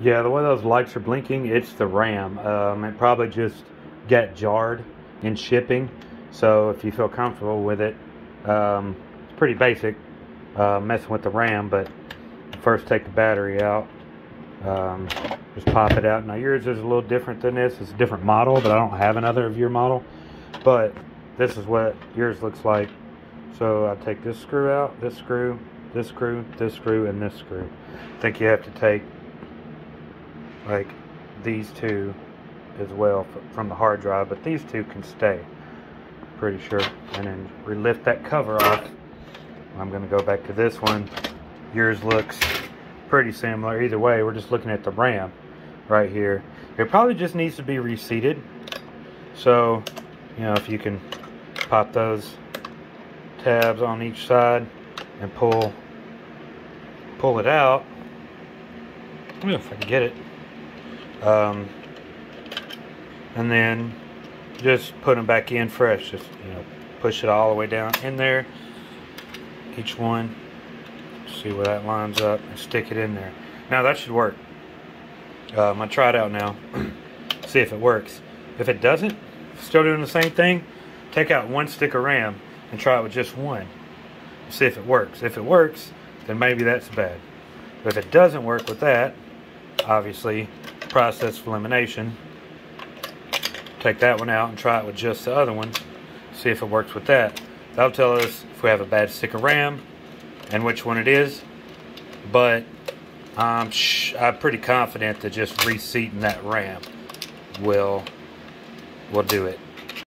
Yeah, the way those lights are blinking, it's the RAM. Um, it probably just got jarred in shipping. So if you feel comfortable with it, um, it's pretty basic, uh, messing with the RAM, but first take the battery out. Um, just pop it out. Now yours is a little different than this. It's a different model, but I don't have another of your model. But this is what yours looks like. So I take this screw out, this screw, this screw, this screw, and this screw. I think you have to take like these two as well from the hard drive, but these two can stay, pretty sure. And then we lift that cover off. I'm gonna go back to this one. Yours looks pretty similar. Either way, we're just looking at the RAM right here. It probably just needs to be reseated. So, you know, if you can pop those tabs on each side and pull pull it out. If I can get it. Um, and then just put them back in fresh. Just, you know, push it all the way down in there. Each one. See where that lines up and stick it in there. Now that should work. Um, try it out now. See if it works. If it doesn't, still doing the same thing, take out one stick of RAM and try it with just one. See if it works. If it works, then maybe that's bad. But if it doesn't work with that, obviously, process of elimination, take that one out and try it with just the other one. See if it works with that. That'll tell us if we have a bad stick of RAM and which one it is. But I'm, I'm pretty confident that just reseating that RAM will will do it.